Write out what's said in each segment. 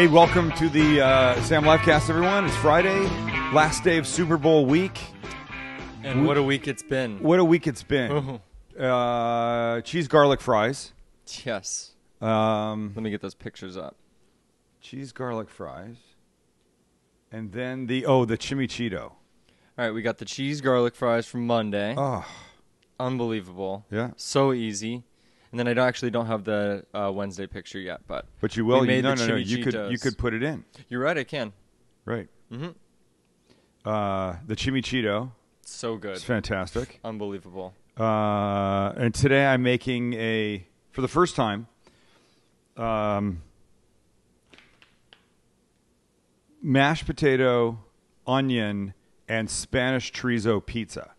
Hey, welcome to the uh, Sam Livecast, everyone. It's Friday, last day of Super Bowl week. And what a week it's been. What a week it's been. uh, cheese garlic fries. Yes. Um, Let me get those pictures up. cheese garlic fries. And then the, oh, the chimichito. All right, we got the cheese garlic fries from Monday. Oh, Unbelievable. yeah. So easy. And then I don't, actually don't have the uh, Wednesday picture yet, but But you will. We made no, the no, no. You could, you chimichitos. could put it in. you're right, I can. Right. Mhm. Uh, the chimichito. So good. It's fantastic. Unbelievable. Uh, and today I'm making a, for the first time, um, mashed potato, onion, and Spanish chorizo pizza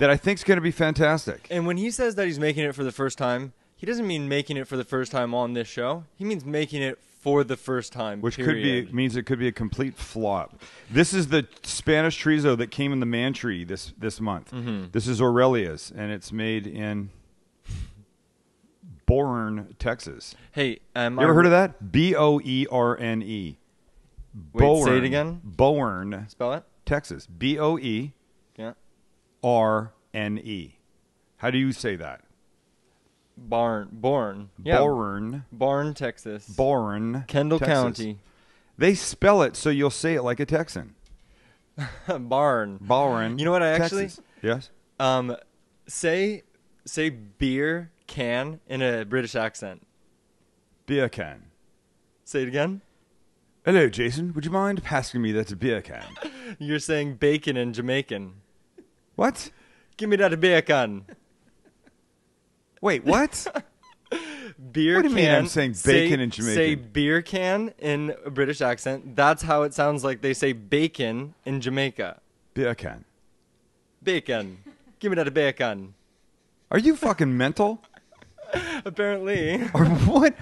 that I think is going to be fantastic. And when he says that he's making it for the first time, he doesn't mean making it for the first time on this show. He means making it for the first time. Which period. could be means it could be a complete flop. This is the Spanish chorizo that came in the Mantry this this month. Mm-hmm. This is Aurelia's, and it's made in Boerne, Texas. Hey, um, You ever heard of that? B O E R N E. Wait, say it again. Boerne, Spell it. Texas. B O E. R N E. How do you say that? Barn. Born. Yeah. Born, Barn, Texas. Born, Kendall Texas. County. They spell it so you'll say it like a Texan. Barn. Bourne. You know what I actually- Texas. Yes. Um, say say beer can in a British accent. Beer can. Say it again. Hello, Jason. Would you mind passing me that beer can? You're saying bacon in Jamaican. What? Give me that beer can. Wait, what? Beer What do you can. mean I'm saying say- bacon in Jamaican? Say beer can in a British accent. That's how it sounds like they say bacon in Jamaica. beer can. Bacon. Give me that a bacon. Are you fucking mental? Apparently. Or what?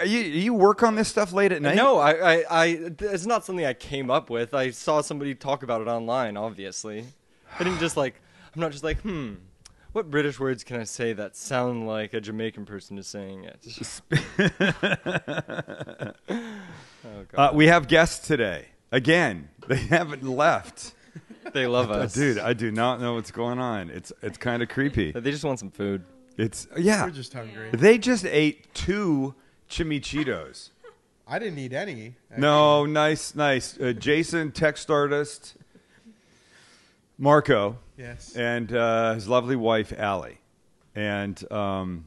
Are you you work on this stuff late at night? No, I, I, I, it's not something I came up with. I saw somebody talk about it online, obviously. I didn't just like, I'm not just like, hmm, what British words can I say that sound like a Jamaican person is saying it? oh, Uh, we have guests today. Again, they haven't left. they love Uh, us. dude, I do not know what's going on. It's it's kind of creepy. They just want some food. It's yeah. We're just hungry. They just ate two chimichitos. I didn't eat any. No, nice, nice. Uh, Jason, text artist, Marco, Yes. and uh, his lovely wife Allie, and um,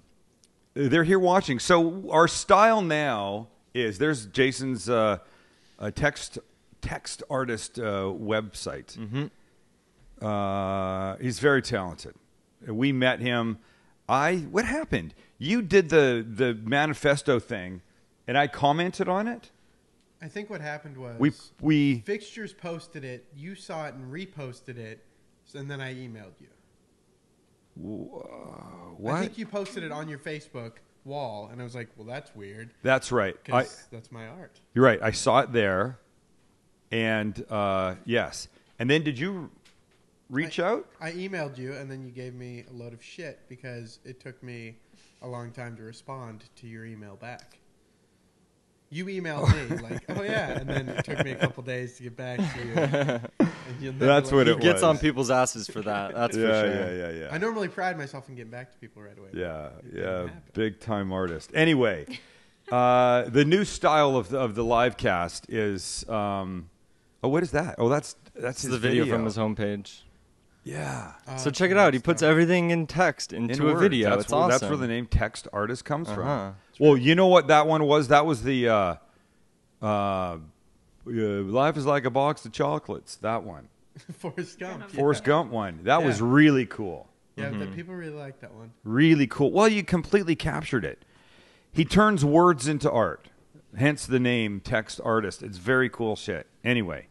they're here watching. So our style now is there's Jason's uh, text text artist uh, website. Uh, he's very talented. We met him. I what happened? You did the the manifesto thing, and I commented on it. I think what happened was We we fixtures posted it, you saw it and reposted it, and then I emailed you. what? I think you posted it on your Facebook wall, and I was like, "Well, that's weird That's right. I, that's my art." you're right. I saw it there, and uh, yes. And then did you reach out? I emailed you, and then you gave me a load of shit because it took me a long time to respond to your email back. You emailed me like, "Oh yeah," and then it took me a couple days to get back to you. And you'll never That's what it He gets on people's asses for that. That's yeah, for sure. yeah, yeah, yeah. I normally pride myself in getting back to people right away. Yeah, yeah, big time artist. Anyway, uh, the new style of the, of the live cast is. Um, oh, what is that? Oh, that's that's This is his the video, from his homepage. Yeah, Uh, So check it out. He puts everything in text into In a words. video. That's it's where, awesome. That's where the name text artist comes Uh-huh. from. Well, you know what that one was? That was the uh, uh, uh, life is like a box of chocolates. That one, Forrest Gump. Forrest Gump one. That was really cool. Yeah, Mm-hmm. the people really like that one. Really cool. Well, you completely captured it. He turns words into art, hence the name text artist. It's very cool shit. Anyway,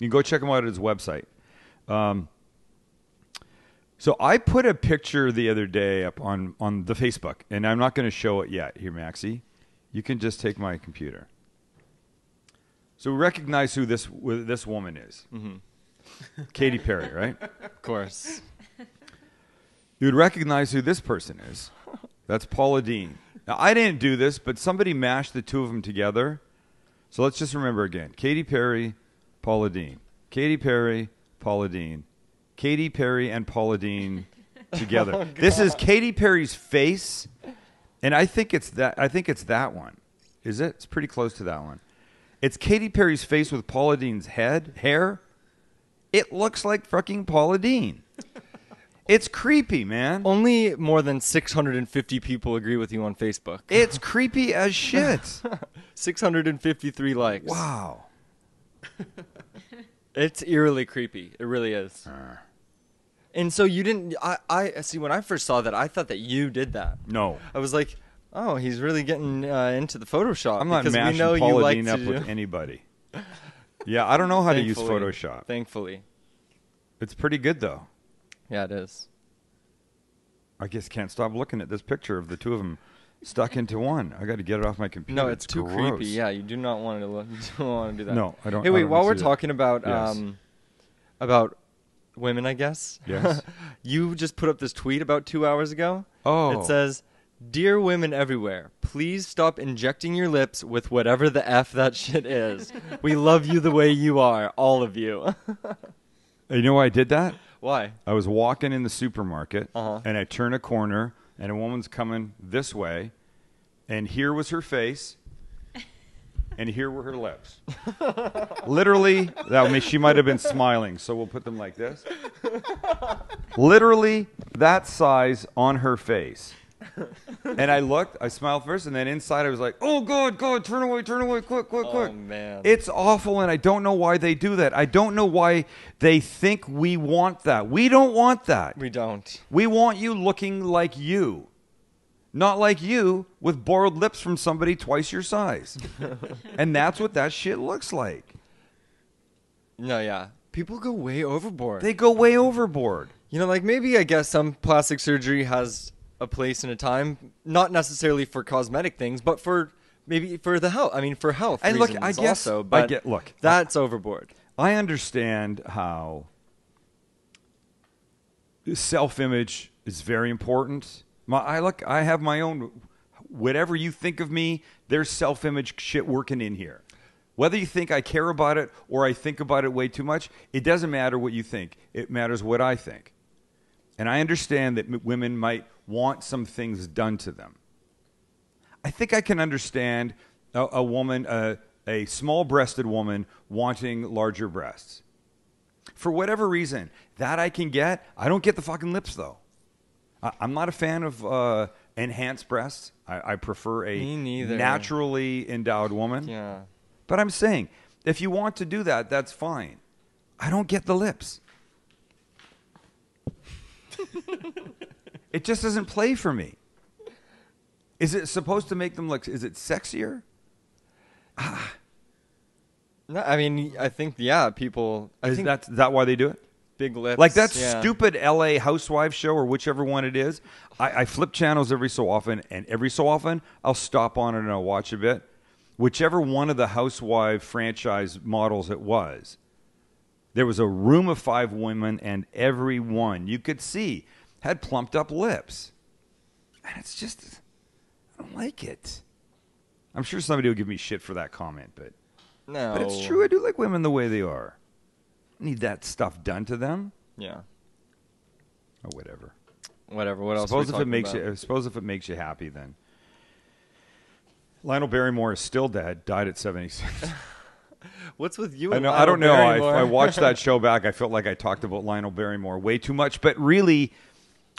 you can go check him out at his website. Um, so I put a picture the other day up on, on the Facebook, and I'm not going to show it yet. Here, Maxie, you can just take my computer. So we recognize who this who this woman is. Mm-hmm. Katy Perry, right? Of course. You would recognize who this person is. That's Paula Deen. Now, I didn't do this, but somebody mashed the two of them together. So let's just remember again: Katy Perry, Paula Deen, Katy Perry, Paula Deen, Katy Perry and Paula Deen oh, together. Oh, this is Katy Perry's face, and I think it's that. I think it's that one. Is it? It's pretty close to that one. It's Katy Perry's face with Paula Deen's head hair. It looks like fucking Paula Deen. It's creepy, man. Only more than 650 people agree with you on Facebook. It's creepy as shit. 653 likes. wow. It's eerily creepy. It really is. Uh. And so you didn't. I, I see. When I first saw that, I thought that you did that. No. I was like, oh, he's really getting uh, into the Photoshop. I'm not because mashing we know you Paula like Dean to up do- with anybody. Yeah, I don't know how to use Thankfully. Photoshop. Thankfully, It's pretty good though. yeah, it is. I just can't stop looking at this picture of the two of them stuck into one. I got to get it off my computer. No, it's, too gross. creepy. Yeah, you do not want to. Look, you don't want to do that. No, I don't. Hey, wait. don't While we're that. talking about Yes. um, about women, I guess. Yes. you just put up this tweet about two hours ago. Oh. It says, "Dear women everywhere, please stop injecting your lips with whatever the f that shit is. we love you the way you are, all of you." You know why I did that? Why? I was walking in the supermarket Uh-huh. and I turn a corner and a woman's coming this way, and here was her face, and here were her lips. Literally, that means she might have been smiling, so we'll put them like this. Literally, that size on her face. And I looked, I smiled first, and then inside I was like, "Oh God, God, turn away, turn away, quick, quick, quick!" Oh man. It's awful, and I don't know why they do that. I don't know why they think we want that. We don't want that. we don't. We want you looking like you, not like you with borrowed lips from somebody twice your size. and that's what that shit looks like. No, yeah. People go way overboard. They go way overboard. You know, like maybe I guess some plastic surgery has a place and a time, not necessarily for cosmetic things, but for maybe for the health. I mean, for health And look, I guess- also. I But get- look, that's overboard. I understand how self-image is very important. My, I look, I have my own. Whatever you think of me, there's self-image shit working in here. Whether you think I care about it or I think about it way too much, it doesn't matter what you think. It matters what I think. And I understand that m- women might want some things done to them. I think I can understand a, a woman, a, a small breasted woman, wanting larger breasts. For whatever reason, that I can get. I don't get the fucking lips, though. I, I'm not a fan of uh, enhanced breasts. I, I prefer a naturally endowed woman. Yeah. But I'm saying, if you want to do that, that's fine. I don't get the lips. it just doesn't play for me. Is it supposed to make them look? Is it sexier? No, I mean, I think yeah, people. I Is think that that why they do it? big lips. Like that yeah. stupid L.A. Housewives show or whichever one it is. I, I flip channels every so often, and every so often I'll stop on it and I'll watch a bit. Whichever one of the Housewife franchise models it was, there was a room of five women, and every one you could see had plumped up lips, and it's just I don't like it. I'm sure somebody will give me shit for that comment, but No. but it's true. I do like women the way they are. Need that stuff done to them Yeah. or whatever. Whatever. What else? suppose if it makes about? you, suppose if it makes you happy, then Lionel Barrymore is still dead. Died at 76. What's with you? I know. I don't know. I, I watched that show back. I felt like I talked about Lionel Barrymore way too much. But really,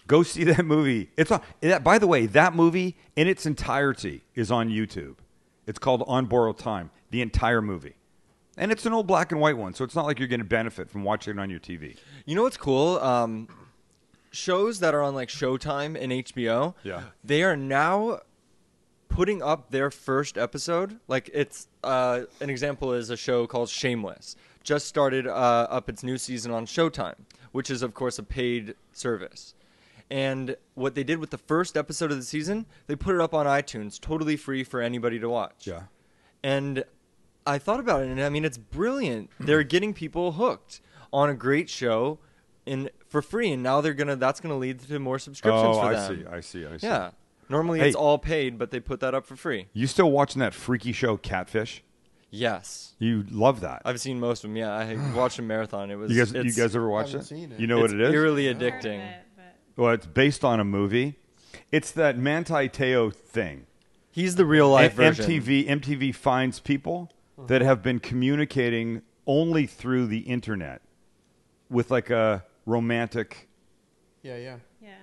go see that movie. It's on. That, by the way, that movie in its entirety is on YouTube. It's called On Borrowed Time. The entire movie, and it's an old black and white one, so it's not like you're going to benefit from watching it on your TV. You know what's cool? Um, shows that are on like Showtime and HBO. Yeah. They are now putting up their first episode. Like it's uh, an example is a show called Shameless. Just started uh, up its new season on Showtime, which is of course a paid service. And what they did with the first episode of the season, they put it up on iTunes, totally free for anybody to watch. Yeah. And I thought about it, and I mean, it's brilliant. They're getting people hooked on a great show, in for free, and now they're gonna. That's gonna lead to more subscriptions Oh, for I them. see. I see. I see. Yeah. Normally Hey. it's all paid, but they put that up for free. You still watching that freaky show Catfish? Yes. You love that. I've seen most of them. Yeah, I watched a marathon. It was you guys, you guys ever watch it? seen it. You know what it's it is? Eerily Heard of addicting. It, but- well, it's based on a movie. It's that Manti Te'o thing. He's the real life And version. MTV MTV finds people uh-huh. that have been communicating only through the internet with like a romantic Yeah, yeah. Yeah.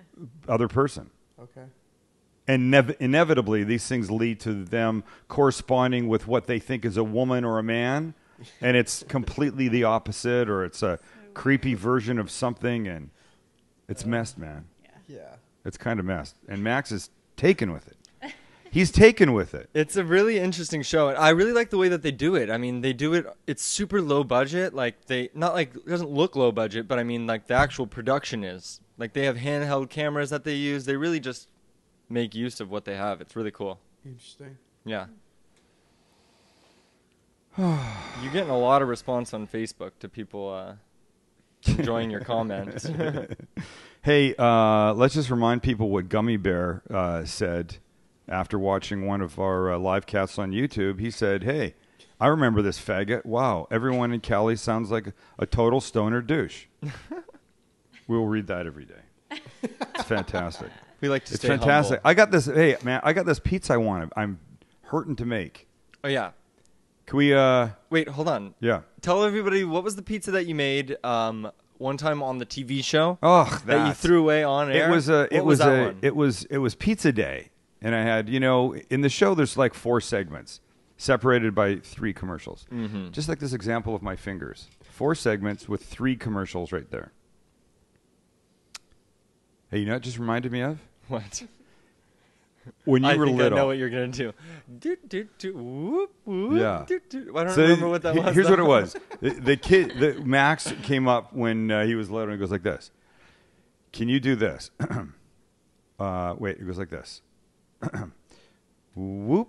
other person. Okay. And nev- inevitably, these things lead to them corresponding with what they think is a woman or a man, and it's completely the opposite, or it's a creepy version of something, and it's messed, man. Yeah. It's kind of messed, and Max is taken with it. He's taken with it. It's a really interesting show, and I really like the way that they do it. I mean, they do it. It's super low budget. Like they not like it doesn't look low budget, but I mean like the actual production is like they have handheld cameras that they use. They really just make use of what they have. It's really cool. Interesting. Yeah. You're getting a lot of response on Facebook to people uh, enjoying your comments. Hey, uh, let's just remind people what Gummy Bear uh, said after watching one of our uh, live casts on YouTube. He said, "Hey, I remember this faggot. Wow, everyone in Cali sounds like a total stoner douche." we'll read that every day. It's fantastic. we like to it's stay fantastic. humble. I got this. Hey, man, I got this pizza I wanted. I'm hurting to make. Oh yeah. Can we? uh Wait, hold on. Yeah. Tell everybody what was the pizza that you made um, one time on the TV show Oh, that, you threw away on air. It was a. What It was, that a. one? It was. It was pizza day, and I had you know in the show there's like four segments separated by three commercials. Mm-hmm. Just like this example of my fingers, four segments with three commercials right there. Hey, you know what it just reminded me of what? When you I were think little. I know what you're gonna do. Do, do, do, whoop, whoop, Yeah. do, do. I don't So remember what that he- was. Here's though. what it was. The, the kid, the, Max came up when uh, he was little and he goes like this. Can you do this? uh, wait, it goes like this. Whoop.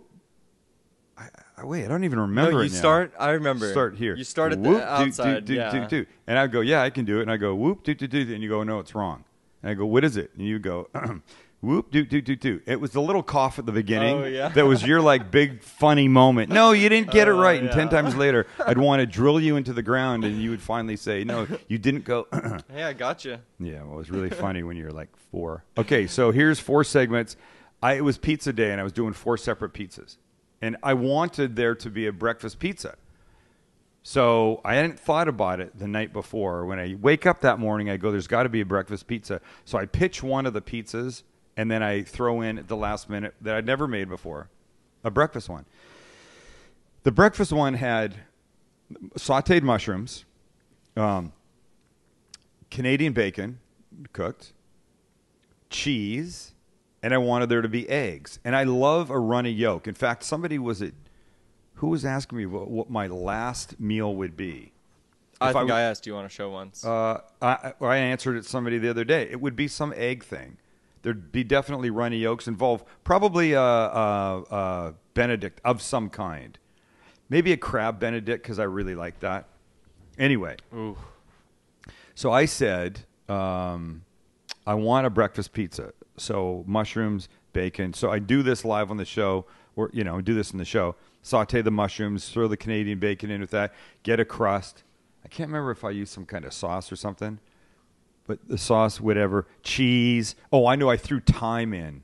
I, I, wait, I don't even remember no, it you start. I remember. Start here. You start at Whoop, the do, outside. Do, do, yeah. do, do. And I go, yeah, I can do it. And I go, whoop, do, do, do. And you go, no, it's wrong. And I go, what is it? And you go, whoop, do, do, do, do. It was the little cough at the beginning. Oh, yeah. That was your like big funny moment. No, you didn't get it Oh, right. And ten times later, I'd want to drill you into the ground, and you would finally say, no, you didn't go. Hey, I got you. Yeah, well, it was really funny when you were like four. Okay, so here's four segments. I, it was pizza day, and I was doing four separate pizzas, and I wanted there to be a breakfast pizza. So I hadn't thought about it the night before. When I wake up that morning, I go, "There's got to be a breakfast pizza." So I pitch one of the pizzas, and then I throw in at the last minute that I'd never made before, a breakfast one. The breakfast one had sautéed mushrooms, um, Canadian bacon cooked, cheese, and I wanted there to be eggs. And I love a runny yolk. In fact, somebody was it who was asking me what, what my last meal would be. I If think I I, asked you on a show once. Uh, I, I answered it somebody the other day. It would be some egg thing. There'd be definitely runny yolks involved. Probably a, a, a Benedict of some kind. Maybe a crab Benedict because I really like that. Anyway, Ooh. so I said, um, I want a breakfast pizza. So mushrooms, bacon. So I do this live on the show, or you know, do this in the show. Saute the mushrooms, throw the Canadian bacon in with that, get a crust. I can't remember if I used some kind of sauce or something, but the sauce, whatever, cheese. Oh, I know I threw thyme in.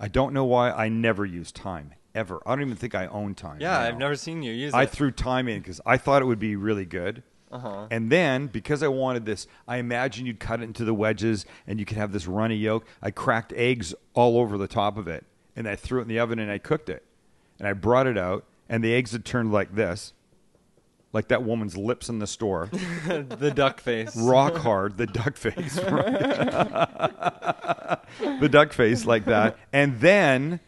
I don't know why I never use thyme ever. I don't even think I own thyme. Yeah, now. I've never seen you use I it. I threw thyme in because I thought it would be really good. Uh-huh. And then because I wanted this, I imagine you'd cut it into the wedges and you could have this runny yolk. I cracked eggs all over the top of it and I threw it in the oven and I cooked it. And I brought it out and the eggs had turned like this, like that woman's lips in the store, the duck face. rock hard, the duck face, the duck face like that. And then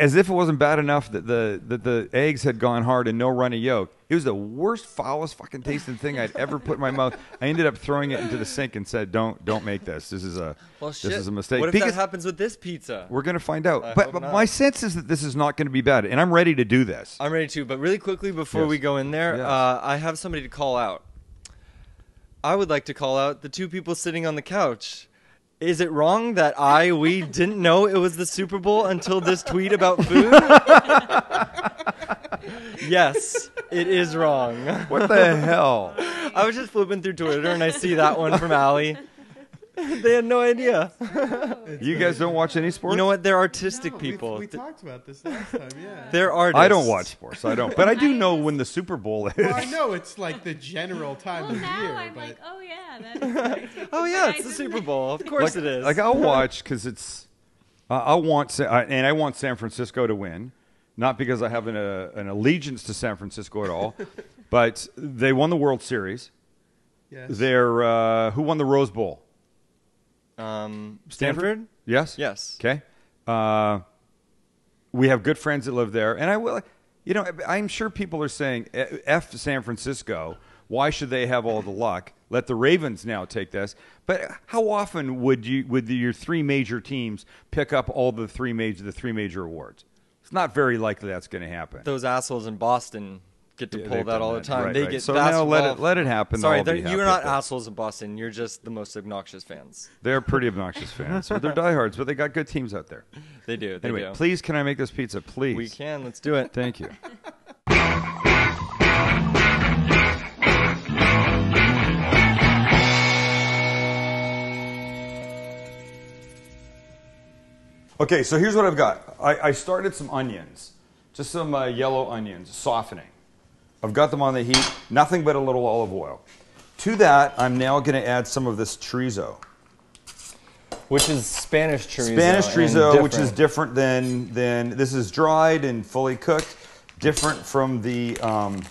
as if it wasn't bad enough that the that the eggs had gone hard and no runny yolk. It was the worst, foulest fucking tasting thing I'd ever put in my mouth. I ended up throwing it into the sink and said, "Don't don't make this. This is a Well, this shit. is a mistake." What if Because that happens with this pizza? we're gonna find out. I but but my sense is that this is not going to be bad, and I'm ready to do this. I'm ready to, but really quickly before Yes. we go in there, Yes. uh, I have somebody to call out. I would like to call out the two people sitting on the couch. Is it wrong that I, we didn't know it was the Super Bowl until this tweet about food? yes, it is wrong. What the hell? I was just flipping through Twitter and I see that one from Allie. they had no idea. You guys don't watch any sports? You know what? They're artistic No, we- people. We, talked about this last time, yeah. They're artists. I don't watch sports. I don't. But I do know when the Super Bowl is. well, I know it's like the general time Well, of now year, I'm but like, oh yeah, that is very Oh yeah, it's the Super? Bowl. Of course like, it is. Like I'll watch because it's. Uh, I want Sa- I, and I want San Francisco to win, not because I have an, uh, an allegiance to San Francisco at all, but they won the World Series. yes. They're uh, who won the Rose Bowl? um, Stanford? Stanford? Yes. Yes. Okay. Uh, we have good friends that live there, and I will. You know, I'm sure people are saying, "Eh, "F San Francisco." Why should they have all the luck? Let the Ravens now take this. But how often would you would the, your three major teams pick up all the three major the three major awards? It's not very likely that's going to happen. Those assholes in Boston get to Yeah, pull that all the time. Right, they right. get So now let it- let it happen. Sorry, I'll be they're- happy you're not assholes in Boston. You're just the most obnoxious fans. They're pretty obnoxious fans. But they're diehards, but they got good teams out there. They do. They Anyway, do. please, can I make this pizza? Please. We can. Let's do it. Thank you. Okay, so here's what I've got. I, I started some onions, just some uh, yellow onions, softening. I've got them on the heat, nothing but a little olive oil. To that, I'm now going to add some of this chorizo. Which is Spanish chorizo. Spanish chorizo, which is different. different than than this is dried and fully cooked, different from the um,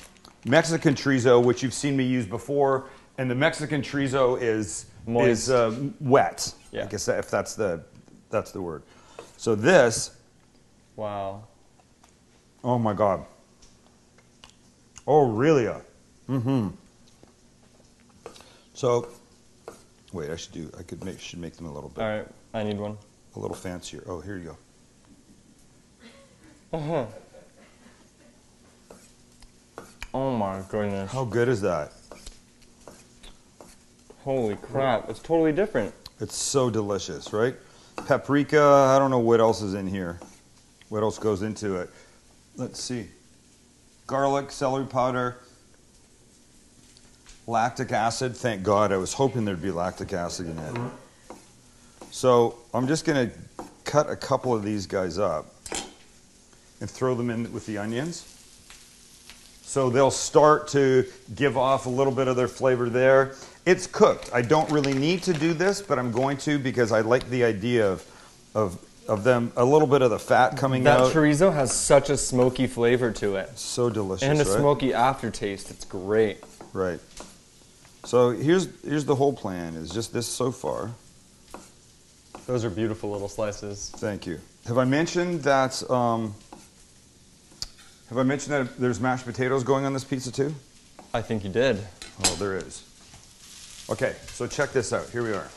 Mexican chorizo, which you've seen me use before. And the Mexican chorizo is Moist. is uh, wet. Yeah. I guess if that's the that's the word. So this, Wow. oh my god. Oh really? Mm-hmm. So, wait, I should do. I could make should make them a little bit All right. I need one. a little fancier. Oh, here you go. Uh-huh. Oh my goodness. How good is that? Holy crap. It's totally different. It's so delicious, right? Paprika, I don't know what else is in here. What else goes into it? Let's see. Garlic, celery powder, lactic acid. Thank God. I was hoping there'd be lactic acid in it. So I'm just going to cut a couple of these guys up and throw them in with the onions. So they'll start to give off a little bit of their flavor there. It's cooked. I don't really need to do this, but I'm going to because I like the idea of, of, of them, a little bit of the fat coming That out. That chorizo has such a smoky flavor to it. so delicious, And a right? smoky aftertaste. It's great. Right. So here's here's the whole plan. Is just this so far. Those are beautiful little slices. Thank you. Have I mentioned that? Um, have I mentioned that there's mashed potatoes going on this pizza too? I think you did. Oh, there is. Okay, so check this out. Here we are.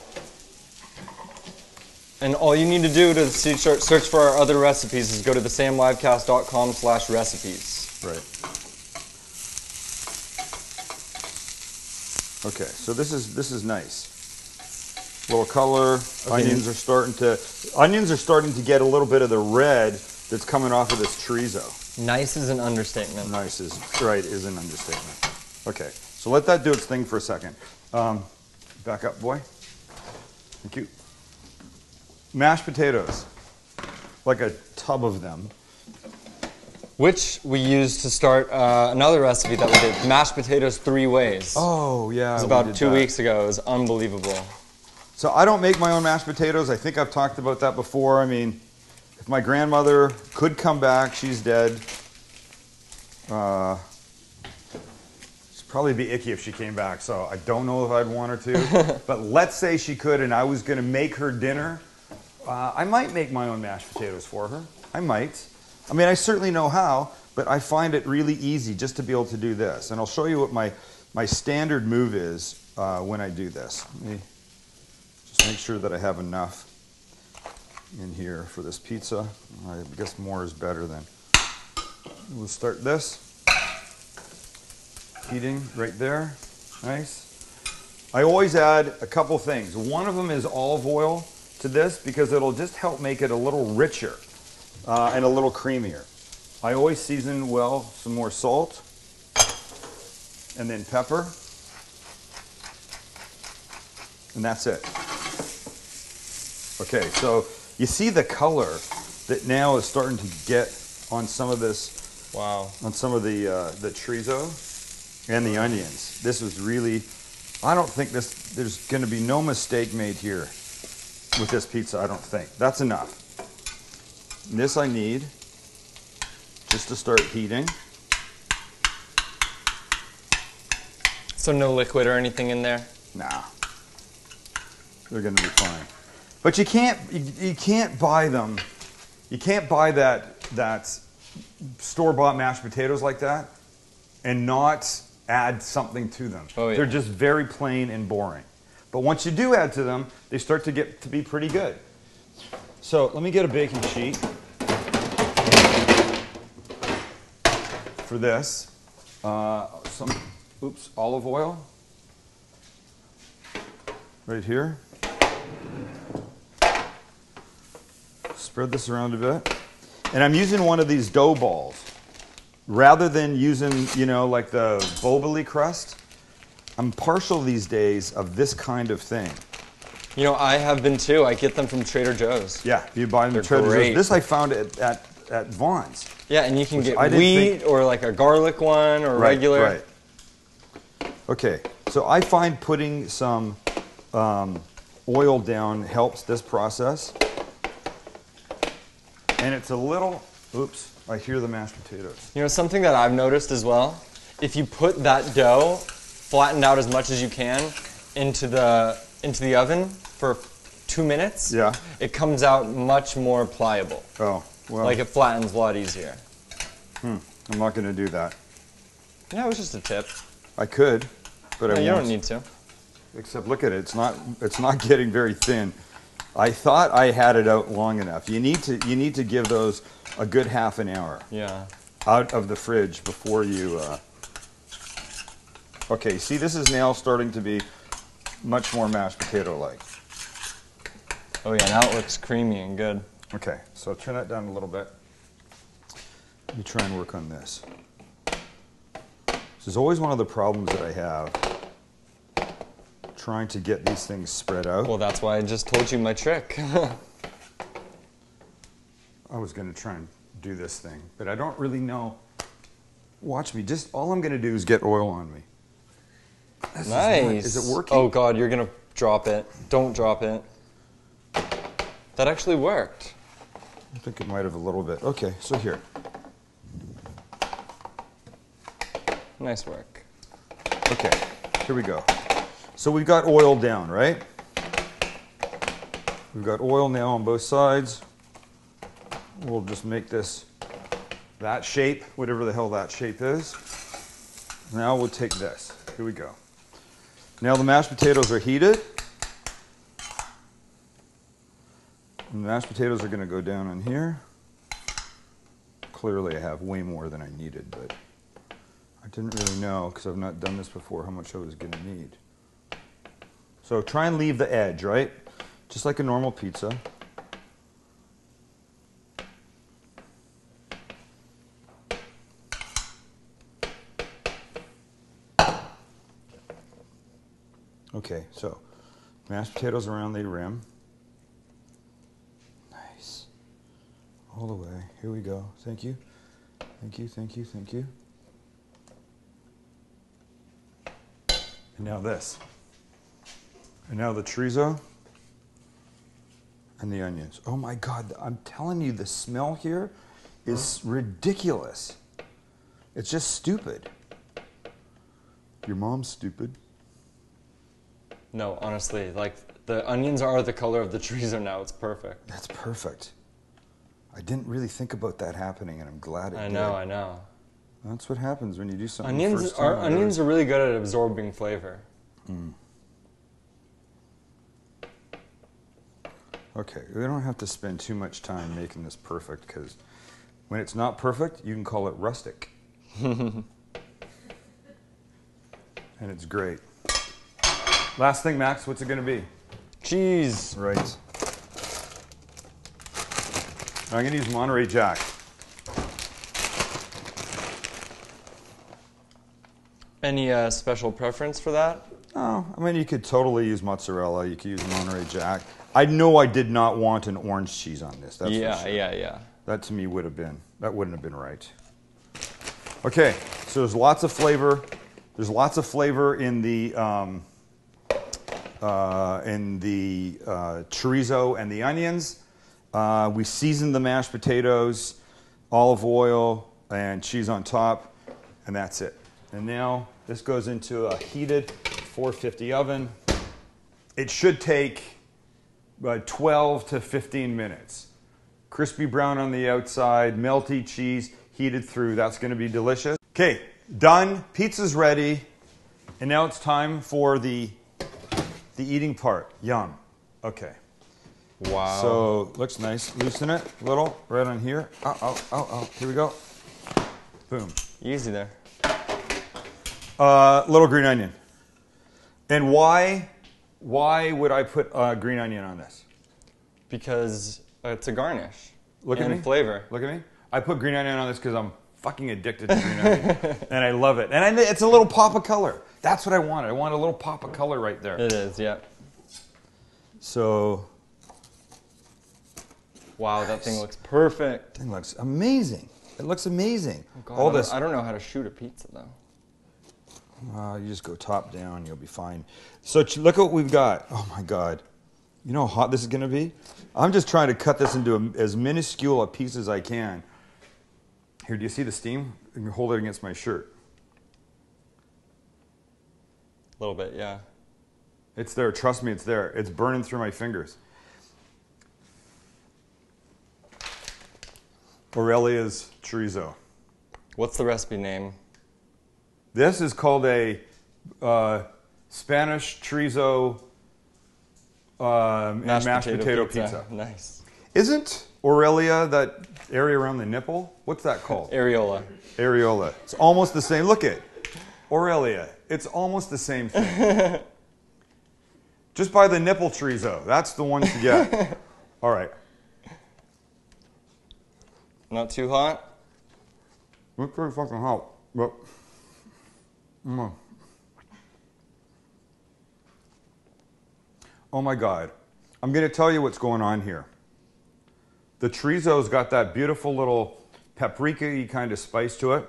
And all you need to do to see, search search for our other recipes is go to thesamlivecast.com slash recipes. Right. Okay, so this is this is nice. Little color. Onions are starting to onions are starting to get a little bit of the red that's coming off of this chorizo. Nice is an understatement. Nice is right is an understatement. Okay, so let that do its thing for a second. Um, back up, boy. Thank you. Mashed potatoes, like a tub of them. Which we used to start uh, another recipe that we did, mashed potatoes three ways. Oh yeah, it was we about did two that. weeks ago. It was unbelievable. So I don't make my own mashed potatoes. I think I've talked about that before. I mean, if my grandmother could come back, she's dead. Uh, probably be icky if she came back. So I don't know if I'd want her to. but let's say she could, and I was going to make her dinner. Uh, I might make my own mashed potatoes for her. I might. I mean, I certainly know how, but I find it really easy just to be able to do this. And I'll show you what my my standard move is uh, when I do this. Let me just make sure that I have enough in here for this pizza. I guess more is better then. We'll start this. Heating right there. Nice. I always add a couple things. One of them is olive oil to this because it'll just help make it a little richer uh, and a little creamier. I always season well some more salt and then pepper. And that's it. Okay, so you see the color that now is starting to get on some of this Wow. on some of the uh, the chorizo and the onions. This was really, I don't think this. There's going to be no mistake made here with this pizza. I don't think that's enough. And this I need just to start heating. So no liquid or anything in there? Nah, they're going to be fine. But you can't you, you can't buy them. You can't buy that that store bought mashed potatoes like that and not add something to them. Oh, yeah. They're just very plain and boring. But once you do add to them, they start to get to be pretty good. So let me get a baking sheet for this. Uh, some, oops, olive oil right here. Spread this around a bit. And I'm using one of these dough balls. Rather than using, you know, like the Boboli crust, I'm partial these days of this kind of thing. You know, I have been too. I get them from Trader Joe's. Yeah, you buy them They're at Trader Joe's. This I found at, at, at Vons. Yeah, and you can get wheat think- or like a garlic one or regular. Right. Okay, so I find putting some um, oil down helps this process. And it's a little, oops, I hear the mashed potatoes. You know, something that I've noticed as well, if you put that dough flattened out as much as you can into the into the oven for two minutes, Yeah. it comes out much more pliable. Oh, well, Like it flattens a lot easier. Hmm, I'm not going to do that. Yeah, it was just a tip. I could, but No, I you won't. don't need to. Except look at it, it's not, it's not getting very thin. I thought I had it out long enough. You need to, you need to give those a good half an hour. Yeah. out of the fridge before you. Uh... Okay, see, this is now starting to be much more mashed potato like. Oh yeah, now it looks creamy and good. Okay, so turn that down a little bit. Let me try and work on this. This is always one of the problems that I have trying to get these things spread out. Well, that's why I just told you my trick. I was going to try and do this thing, but I don't really know. Watch me. Just all I'm going to do is get oil on me. This is nice. Is it working? Oh god, you're gonna drop it. Don't drop it. That actually worked. I think it might have a little bit. Okay, so here. Nice work. Okay, here we go. So we've got oil down, right? We've got oil now on both sides. We'll just make this that shape, whatever the hell that shape is. Now we'll take this. Here we go. Now the mashed potatoes are heated. And the mashed potatoes are going to go down in here. Clearly, I have way more than I needed, but I didn't really know because I've not done this before how much I was going to need. So try and leave the edge, right? Just like a normal pizza. Okay, so mashed potatoes around the rim. Nice. All the way. Here we go. Thank you. Thank you, thank you, thank you. And now this. And now the chorizo and the onions. Oh my God, I'm telling you, the smell here is ridiculous. It's just stupid. Your mom's stupid. No, honestly, like the onions are the color of the chorizo now. It's perfect. That's perfect. I didn't really think about that happening, and I'm glad it I did. know, I know. That's what happens when you do something. Onions are onions are really good at absorbing flavor. Hmm. Okay, we don't have to spend too much time making this perfect because when it's not perfect, you can call it rustic. and it's great. Last thing, Max. What's it going to be? Cheese. Right. I'm going to use Monterey Jack. Any uh, special preference for that? Oh, I mean, you could totally use mozzarella. You could use Monterey Jack. I know I did not want an orange cheese on this. That's yeah, sure. yeah, yeah. That to me would have been that wouldn't have been right. Okay, so there's lots of flavor. There's lots of flavor in the um, uh, in the uh, chorizo and the onions. Uh, we seasoned the mashed potatoes, olive oil, and cheese on top, and that's it. And now this goes into a heated 450 oven. It should take uh, 12 to 15 minutes. Crispy brown on the outside, melty cheese heated through. That's going to be delicious. Okay, done. Pizza's ready. And now it's time for the the eating part. Yum. Okay. Wow. So looks nice. Loosen it a little right on here. Oh, oh, oh, oh. Here we go. Boom. easy there. Uh, little green onion. And why? Why would I put uh, green onion on this? Because it's a garnish. Look at me. flavor. Look at me. I put green onion on this because I'm fucking addicted to green onion, and I love it. And I, it's a little pop of color. That's what I wanted. I want a little pop of color right there. It is, yeah. So Wow, that thing looks perfect. thing looks amazing. It looks amazing. Oh, God, All I this. I don't know how to shoot a pizza though. Uh, you just go top down. You'll be fine. So look at what we've got. Oh my God. You know how hot this is going to be? I'm just trying to cut this into a, as minuscule a piece as I can. Here, do you see the steam? You can hold it against my shirt. A little bit, yeah. It's there. Trust me, it's there. It's burning through my fingers. Aurelia's chorizo. What's the recipe name? This is called a uh, Spanish chorizo um, and mashed potato, pizza. Nice. Isn't Aurelia that area around the nipple? What's that called? Areola. Areola. It's almost the same. Look it. Aurelia. It's almost the same thing. Just buy the nipple chorizo. That's the one to get. All right. Not too hot? It's pretty fucking hot. But, Oh my God. I'm going to tell you what's going on here. The chorizo's got that beautiful little paprika kind of spice to it.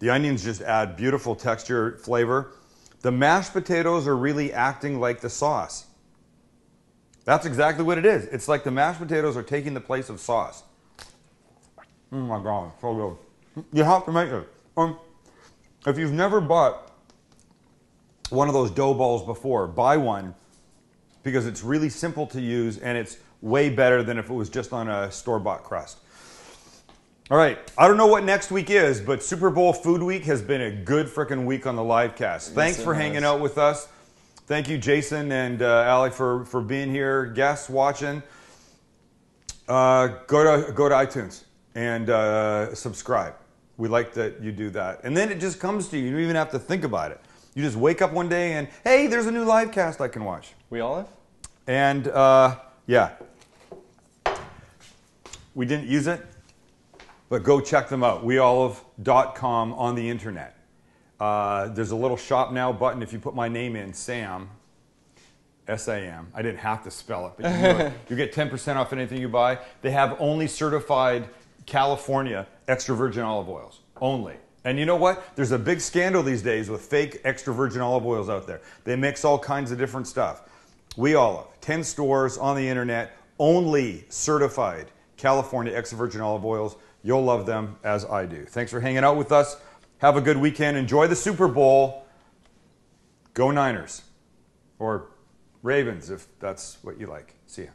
The onions just add beautiful texture, flavor. The mashed potatoes are really acting like the sauce. That's exactly what it is. It's like the mashed potatoes are taking the place of sauce. Oh my god, so good. You have to make it. Um, if you've never bought one of those dough balls before, buy one because it's really simple to use and it's way better than if it was just on a store bought crust. All right, I don't know what next week is, but Super Bowl Food Week has been a good freaking week on the live cast. Thanks for has. hanging out with us. Thank you, Jason and uh, Alec, for, for being here. Guests watching, uh, go to go to iTunes and uh, subscribe. We like that you do that, and then it just comes to you. You don't even have to think about it. You just wake up one day and hey, there's a new live cast I can watch. We all have? And uh, yeah, we didn't use it, but go check them out. WeOlive.com on the internet. Uh, there's a little shop now button if you put my name in, Sam, S A M. I didn't have to spell it, but you, do it. you get 10% off anything you buy. They have only certified California extra virgin olive oils. Only. And you know what? There's a big scandal these days with fake extra virgin olive oils out there. They mix all kinds of different stuff. We Olive, 10 stores on the internet, only certified California extra virgin olive oils. You'll love them as I do. Thanks for hanging out with us. Have a good weekend. Enjoy the Super Bowl. Go Niners. Or Ravens, if that's what you like. See ya.